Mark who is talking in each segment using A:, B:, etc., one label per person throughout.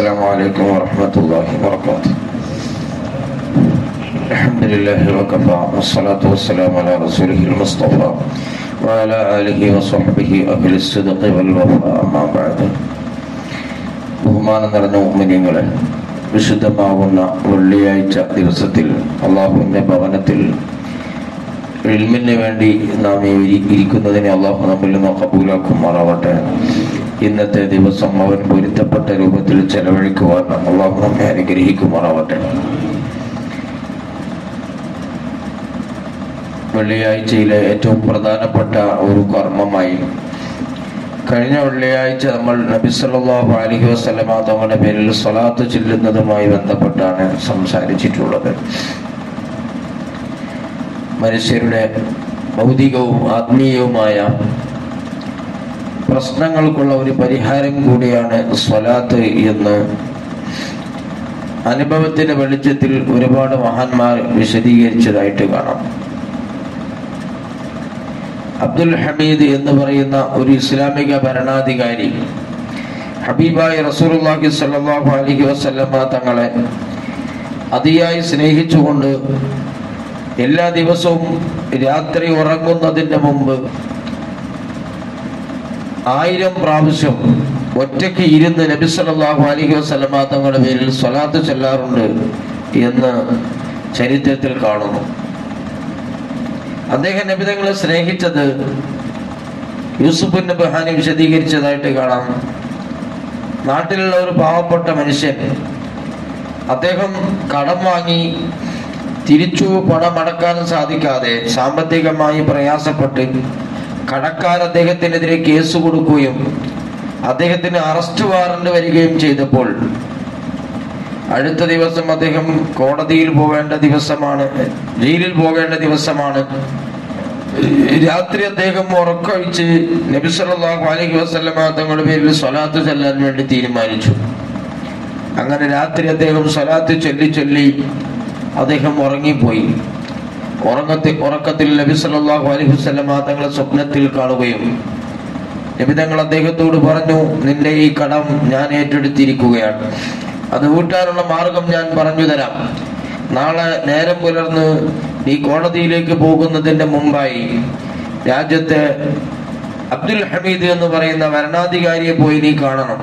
A: السلام عليكم ورحمة الله وبركاته الحمد لله وكفى والصلاة والسلام على رسوله المصطفى وعلى آله وصحبه أهل الصدق والوفاء أما بعد ബഹുമാനം നിറഞ്ഞ ഉമ്മനിങ്ങളെ വിശുദ്ധമാവുന്ന വെള്ളിയാഴ്ച ദിവസത്തിൽ അള്ളാഹുവിൻ്റെ ഭവനത്തിൽ ഇൽമിന് വേണ്ടി നാം ഈ ഇരി- ഇരിക്കുന്നതിനെ അള്ളാഹു നമ്മിൽ നിന്ന് കബൂലാക്കുമാറാവട്ടെ ഇന്നത്തെ ദിവസം അവൻ പൊരുത്തപ്പെട്ട രൂപത്തിൽ ചെലവഴിക്കുവാൻ അള്ളാഹു നമ്മെ അനുഗ്രഹിക്കുമാറാവട്ടെ. വെള്ളിയാഴ്ചയിലെ ഏറ്റവും പ്രധാനപ്പെട്ട ഒരു കർമ്മമായി. കഴിഞ്ഞ വെള്ളിയാഴ്ച നമ്മൾ നബി അലഹി വസല്ലമ തങ്ങളുടെ പേരിൽ സ്വലാത്ത് ചെല്ലുന്നതുമായി ബന്ധപ്പെട്ടാണ് സംസാരിച്ചിട്ടുള്ളത്. മനുഷ്യരുടെ ഭൗതികവും ആത്മീയവുമായ പ്രശ്നങ്ങൾക്കുള്ള ഒരു പരിഹാരം കൂടിയാണ് സ്വലാത്ത് എന്ന്. അനുഭവത്തിന്റെ വെളിച്ചത്തിൽ ഒരുപാട് മഹാന്മാർ വിശദീകരിച്ചതായിട്ട് കാണാം. അബ്ദുൽ ഹമീദ് എന്ന് പറയുന്ന ഒരു ഇസ്ലാമിക ഭരണാധികാരി ഹബീബായി റസൂലുള്ളാഹി സ്വല്ലല്ലാഹു അലൈഹി വസ്ലമ തങ്ങളെ അതിയായി സ്നേഹിച്ചുകൊണ്ട് എല്ലാ ദിവസവും രാത്രി ഉറങ്ങുന്നതിന് മുമ്പ് ആയിരം പ്രാവശ്യം ഒറ്റയ്ക്ക് ഇരുന്ന് നബി സല്ലല്ലാഹു അലൈഹി വസല്ലമ തങ്ങളുടെ പേരിൽ സ്വലാത്ത് ചെല്ലാറുണ്ട് എന്ന് ചരിത്രത്തിൽ കാണുന്നു. അദ്ദേഹം നബിതങ്ങളെ സ്നേഹിച്ചത് യൂസുഫ് ബഹാനി ഹാനി വിശദീകരിച്ചതായിട്ട് കാണാം. നാട്ടിലുള്ള ഒരു പാവപ്പെട്ട മനുഷ്യൻ അദ്ദേഹം കടം വാങ്ങി തിരിച്ചു പണം പണമടക്കാൻ സാധിക്കാതെ സാമ്പത്തികമായി പ്രയാസപ്പെട്ട് കടക്കാർ അദ്ദേഹത്തിനെതിരെ കേസ് കൊടുക്കുകയും അദ്ദേഹത്തിന് അറസ്റ്റ് വാറണ്ട് വരികയും ചെയ്തപ്പോൾ അടുത്ത ദിവസം അദ്ദേഹം കോടതിയിൽ പോകേണ്ട ദിവസമാണ് ജയിലിൽ പോകേണ്ട ദിവസമാണ്. രാത്രി അദ്ദേഹം ഉറക്കഴിച്ച് നബി സല്ലല്ലാഹു അലൈഹി വസല്ലമ തങ്ങളുടെ പേരിൽ സ്വലാത്ത് ചെല്ലാൻ വേണ്ടി തീരുമാനിച്ചു. അങ്ങനെ രാത്രി അദ്ദേഹം സ്വലാത്ത് ചൊല്ലി ചൊല്ലി അദ്ദേഹം ഉറങ്ങിപ്പോയി. ഉറങ്ങത്തിൽ ഉറക്കത്തിൽ നബി സല്ലല്ലാഹു അലൈഹി വസല്ലമ തങ്ങളെ സ്വപ്നത്തിൽ കാണുകയും നബി തങ്ങൾ അദ്ദേഹത്തോട് പറഞ്ഞു നിന്റെ ഈ കടം ഞാൻ ഏറ്റെടുത്തിരിക്കുകയാണ്. അത് വീട്ടാനുള്ള മാർഗം ഞാൻ പറഞ്ഞു തരാം. നാളെ നേരം പുലർന്ന് ഈ കോടതിയിലേക്ക് പോകുന്നതിന്റെ മുമ്പായി രാജ്യത്തെ അബ്ദുൽ ഹമീദ് എന്ന് പറയുന്ന വരണാധികാരിയെ പോയി നീ കാണണം.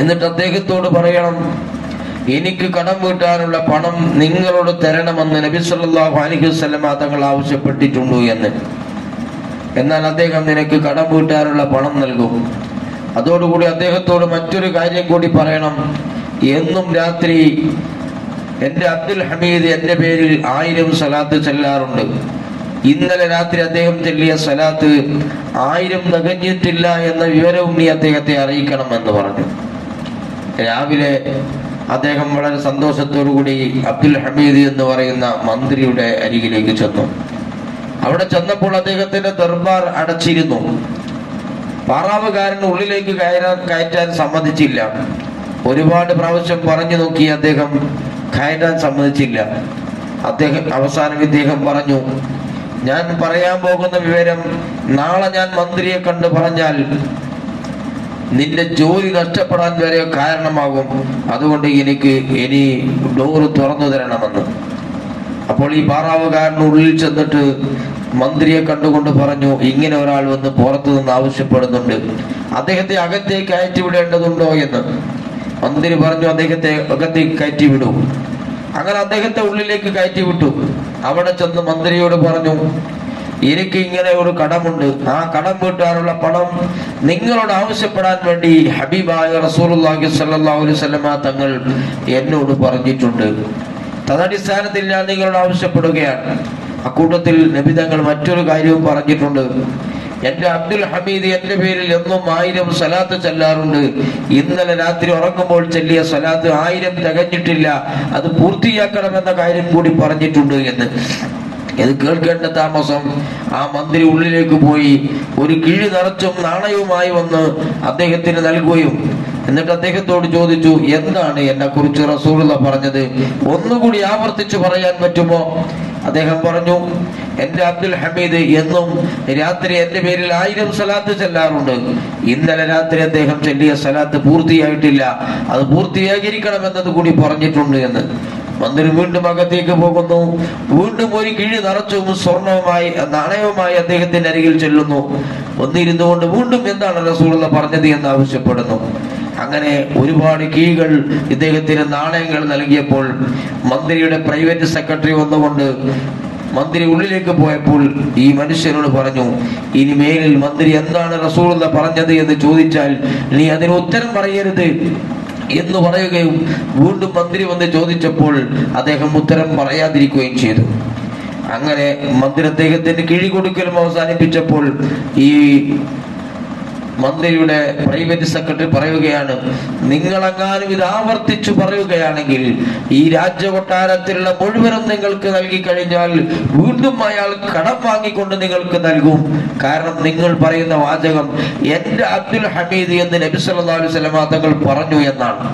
A: എന്നിട്ട് അദ്ദേഹത്തോട് പറയണം എനിക്ക് കടം വീട്ടാനുള്ള പണം നിങ്ങളോട് തരണമെന്ന് നബി അലൈഹി വസല്ലമ തങ്ങൾ ആവശ്യപ്പെട്ടിട്ടുണ്ടോ എന്ന്. എന്നാൽ അദ്ദേഹം നിനക്ക് കടം വീട്ടാനുള്ള പണം നൽകും. അതോടുകൂടി അദ്ദേഹത്തോട് മറ്റൊരു കാര്യം കൂടി പറയണം. എന്നും രാത്രി എന്റെ അബ്ദുൽ ഹമീദ് എന്റെ പേരിൽ ആയിരം സലാത്ത് ചെല്ലാറുണ്ട്. ഇന്നലെ രാത്രി അദ്ദേഹം ചെല്ലിയ സലാത്ത് ആയിരം തികഞ്ഞിട്ടില്ല എന്ന വിവരവും നീ അദ്ദേഹത്തെ അറിയിക്കണം എന്ന് പറഞ്ഞു. രാവിലെ അദ്ദേഹം വളരെ സന്തോഷത്തോടു കൂടി അബ്ദുൽ ഹമീദ് എന്ന് പറയുന്ന മന്ത്രിയുടെ അരികിലേക്ക് ചെന്നു. അവിടെ ചെന്നപ്പോൾ അദ്ദേഹത്തിന്റെ ദർബാർ അടച്ചിരുന്നു. പാറാവുകാരൻ ഉള്ളിലേക്ക് കയറാൻ കയറ്റാൻ സമ്മതിച്ചില്ല. ഒരുപാട് പ്രാവശ്യം പറഞ്ഞു നോക്കി അദ്ദേഹം കയറ്റാൻ സമ്മതിച്ചില്ല. അദ്ദേഹം അവസാനം ഇദ്ദേഹം പറഞ്ഞു ഞാൻ പറയാൻ പോകുന്ന വിവരം നാളെ ഞാൻ മന്ത്രിയെ കണ്ട് പറഞ്ഞാൽ നിന്റെ ജോലി നഷ്ടപ്പെടാൻ വരെ കാരണമാകും. അതുകൊണ്ട് എനിക്ക് ഇനി ഡോറ് തുറന്നു തരണമെന്ന്. അപ്പോൾ ഈ പാറാവുകാരൻ ഉള്ളിൽ ചെന്നിട്ട് മന്ത്രിയെ കണ്ടുകൊണ്ട് പറഞ്ഞു ഇങ്ങനെ ഒരാൾ വന്ന് പുറത്തു നിന്ന് ആവശ്യപ്പെടുന്നുണ്ട്. അദ്ദേഹത്തെ അകത്തേക്ക് കയറ്റി വിടേണ്ടതുണ്ടോ എന്ന്? മന്ത്രി പറഞ്ഞു അദ്ദേഹത്തെ അകത്തേക്ക് കയറ്റി വിടൂ. അങ്ങനെ അദ്ദേഹത്തെ ഉള്ളിലേക്ക് കയറ്റി വിട്ടു. അവിടെ ചെന്ന് മന്ത്രിയോട് പറഞ്ഞു എനിക്ക് ഇങ്ങനെ ഒരു കടമുണ്ട്. ആ കടം വീട്ടാനുള്ള പണം നിങ്ങളോട് ആവശ്യപ്പെടാൻ വേണ്ടി ഹബീബായ അലൈഹി വസല്ലമ തങ്ങൾ എന്നോട് പറഞ്ഞിട്ടുണ്ട്. തദടിസ്ഥാനത്തിൽ ഞാൻ നിങ്ങളോട് ആവശ്യപ്പെടുകയാണ്. അക്കൂട്ടത്തിൽ നബി തങ്ങൾ മറ്റൊരു കാര്യവും പറഞ്ഞിട്ടുണ്ട്. എന്റെ അബ്ദുൽ ഹമീദ് എന്റെ പേരിൽ എന്നും ആയിരം സലാത്ത് ചെല്ലാറുണ്ട്. ഇന്നലെ രാത്രി ഉറങ്ങുമ്പോൾ ചെല്ലിയ സലാത്ത് ആയിരം തികഞ്ഞിട്ടില്ല. അത് പൂർത്തിയാക്കണമെന്ന കാര്യം കൂടി പറഞ്ഞിട്ടുണ്ട് എന്ന്. ഇത് കേൾക്കേണ്ട താമസം ആ മന്ത്രി ഉള്ളിലേക്ക് പോയി ഒരു കിഴി നിറച്ചും നാണയവുമായി വന്ന് അദ്ദേഹത്തിന് നൽകുകയും എന്നിട്ട് അദ്ദേഹത്തോട് ചോദിച്ചു എന്താണ് എന്നെ കുറിച്ച് റസൂറുള്ള പറഞ്ഞത്? ഒന്നുകൂടി ആവർത്തിച്ചു പറയാൻ പറ്റുമോ? അദ്ദേഹം പറഞ്ഞു എന്റെ അബ്ദുൽ ഹമീദ് എന്നും രാത്രി എന്റെ പേരിൽ ആയിരം സലാത്ത് ചെല്ലാറുണ്ട്. ഇന്നലെ രാത്രി അദ്ദേഹം ചെല്ലിയ സലാത്ത് പൂർത്തിയായിട്ടില്ല. അത് പൂർത്തിയാകരിക്കണമെന്നത് കൂടി പറഞ്ഞിട്ടുണ്ട് എന്ന്. മന്ത്രി വീണ്ടും അകത്തേക്ക് പോകുന്നു. വീണ്ടും ഒരു കിഴി നിറച്ചും സ്വർണവുമായി നാണയവുമായി അദ്ദേഹത്തിന്റെ അരികിൽ ചെല്ലുന്നു. ഒന്നിരുന്നു കൊണ്ട് വീണ്ടും എന്താണ് റസൂള്ള പറഞ്ഞത് എന്ന് ആവശ്യപ്പെടുന്നു. അങ്ങനെ ഒരുപാട് കീകൾ ഇദ്ദേഹത്തിന് നാണയങ്ങൾ നൽകിയപ്പോൾ മന്ത്രിയുടെ പ്രൈവറ്റ് സെക്രട്ടറി വന്നുകൊണ്ട് മന്ത്രി ഉള്ളിലേക്ക് പോയപ്പോൾ ഈ മനുഷ്യനോട് പറഞ്ഞു ഇനി മേലിൽ മന്ത്രി എന്താണ് റസൂൾ പറഞ്ഞത് എന്ന് ചോദിച്ചാൽ നീ അതിന് ഉത്തരം പറയരുത്. എന്ന് പറയുകയും വീണ്ടും മന്ത്രി വന്ന് ചോദിച്ചപ്പോൾ അദ്ദേഹം ഉത്തരം പറയാതിരിക്കുകയും ചെയ്തു. അങ്ങനെ മന്ത്രി അദ്ദേഹത്തിന് കിഴി കൊടുക്കലും അവസാനിപ്പിച്ചപ്പോൾ ഈ മന്ത്രിയുടെ പ്രൈവറ്റ് സെക്രട്ടറി പറയുകയാണ് നിങ്ങളെങ്ങാനും ഇത് ആവർത്തിച്ചു പറയുകയാണെങ്കിൽ ഈ രാജ്യകൊട്ടാരത്തിലുള്ള മുഴുവനും നിങ്ങൾക്ക് നൽകി കഴിഞ്ഞാൽ വീണ്ടും അയാൾ കടം വാങ്ങിക്കൊണ്ട് നിങ്ങൾക്ക് നൽകും. കാരണം നിങ്ങൾ പറയുന്ന വാചകം എന്റെ അബ്ദുൽ ഹമീദ് എന്ന് നബി സല്ലല്ലാഹു അലൈഹി തങ്ങൾ പറഞ്ഞു എന്നാണ്.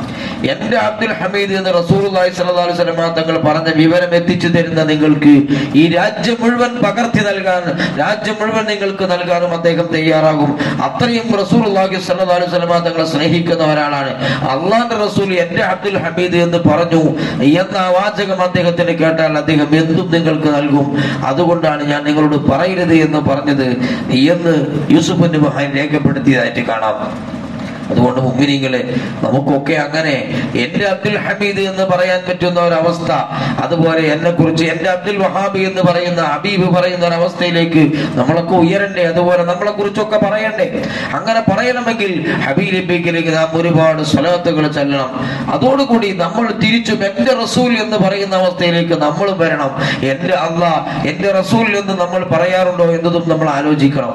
A: എന്റെ അബ്ദുൽ ഹമീദ് എന്ന് റസൂലുള്ളാഹി സല്ലല്ലാഹു അലൈഹി തങ്ങൾ പറഞ്ഞ വിവരം എത്തിച്ചു തരുന്ന നിങ്ങൾക്ക് ഈ രാജ്യം മുഴുവൻ പകർത്തി നൽകാൻ രാജ്യം മുഴുവൻ നിങ്ങൾക്ക് നൽകാനും അദ്ദേഹം തയ്യാറാകും. അത്രയും റസൂലുള്ളാഹി അള്ളാഹി അലൈഹി വസല്ലമ തങ്ങളെ സ്നേഹിക്കുന്ന ഒരാളാണ്. അള്ളാന്റെ റസൂൽ എന്റെ അബ്ദുൽ ഹമീദ് എന്ന് പറഞ്ഞു. എന്ന വാചകം അദ്ദേഹത്തിന് കേട്ടാൽ അദ്ദേഹം എന്തും നിങ്ങൾക്ക് നൽകും. അതുകൊണ്ടാണ് ഞാൻ നിങ്ങളോട് പറയരുത് എന്ന് പറഞ്ഞത്. എന്ന് യൂസുഫ് മഹാൻ രേഖപ്പെടുത്തിയതായിട്ട് കാണാം. അതുകൊണ്ട് മുമ്പിനിങ്ങളെ നമുക്കൊക്കെ അങ്ങനെ എന്റെ അബ്ദുൽ ഹമീദ് എന്ന് പറയാൻ പറ്റുന്ന ഒരവസ്ഥ അതുപോലെ എന്നെ കുറിച്ച് എന്റെ അബ്ദുൽ വഹാബി എന്ന് പറയുന്ന ഹബീബ് പറയുന്ന ഒരവസ്ഥയിലേക്ക് നമ്മളൊക്കെ ഉയരണ്ടേ അതുപോലെ നമ്മളെ കുറിച്ചൊക്കെ പറയണ്ടേ. അങ്ങനെ പറയണമെങ്കിൽ ഹബീലിബിക്കിലേക്ക് നാം ഒരുപാട് സ്വലത്തുകൾ ചെല്ലണം. അതോടുകൂടി നമ്മൾ തിരിച്ചു എന്റെ റസൂൽ എന്ന് പറയുന്ന അവസ്ഥയിലേക്ക് നമ്മൾ വരണം. എന്റെ അള്ളാ എന്റെ റസൂൽ എന്ന് നമ്മൾ പറയാറുണ്ടോ എന്നതും നമ്മൾ ആലോചിക്കണം.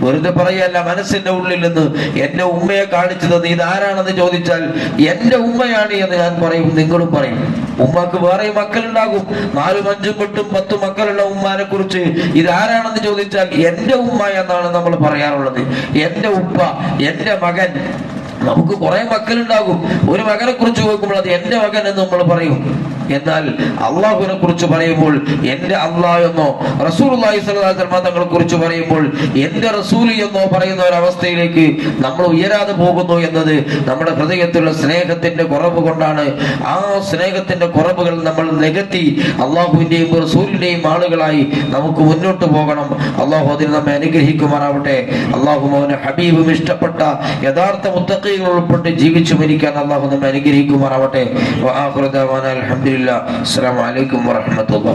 A: വെറുതെ പറയല്ല മനസ്സിന്റെ ഉള്ളിൽ നിന്ന് എന്റെ ഉമ്മയെ കാണിച്ചു നീ ഇത് ആരാണെന്ന് ചോദിച്ചാൽ എന്റെ ഉമ്മയാണ് എന്ന് ഞാൻ പറയും നിങ്ങളും പറയും. ഉമ്മക്ക് വേറെ മക്കളുണ്ടാകും. നാലും അഞ്ചും എട്ടും പത്തും മക്കളുള്ള ഉമ്മാനെ കുറിച്ച് ഇതാരാണെന്ന് ചോദിച്ചാൽ എന്റെ ഉമ്മ എന്നാണ് നമ്മൾ പറയാറുള്ളത്. എന്റെ ഉപ്പ എന്റെ മകൻ. നമുക്ക് കുറെ മക്കളുണ്ടാകും. ഒരു മകനെ കുറിച്ച് നോക്കുമ്പോൾ അത് എന്റെ മകൻ എന്ന് നമ്മൾ പറയും. എന്നാൽ അള്ളാഹുവിനെ കുറിച്ച് പറയുമ്പോൾ എന്റെ അള്ളാഹ് എന്നോ റസൂൽ തങ്ങളെ കുറിച്ച് പറയുമ്പോൾ എന്റെ റസൂൽ എന്നോ പറയുന്ന ഒരവസ്ഥയിലേക്ക് നമ്മൾ ഉയരാതെ പോകുന്നു എന്നത് നമ്മുടെ ഹൃദയത്തിലുള്ള സ്നേഹത്തിന്റെ കുറവ് കൊണ്ടാണ്. ആ സ്നേഹത്തിന്റെ കുറവുകൾ നമ്മൾ നികത്തി അള്ളാഹുവിന്റെയും റസൂലിന്റെയും ആളുകളായി നമുക്ക് മുന്നോട്ട് പോകണം. അള്ളാഹു അതിന് നമ്മെ അനുഗ്രഹിക്കുമാറാവട്ടെ. അള്ളാഹു അവന് ഹബീബും ഇഷ്ടപ്പെട്ട യഥാർത്ഥ മുത്തക്കൈകൾ ഉൾപ്പെട്ട് ജീവിച്ചു മരിക്കാൻ അള്ളാഹു നമ്മെ അനുഗ്രഹിക്കുമാറാവട്ടെ. അലഹമില്ല അസ്സാം വലൈക്കും വാഹമത്തുള്ള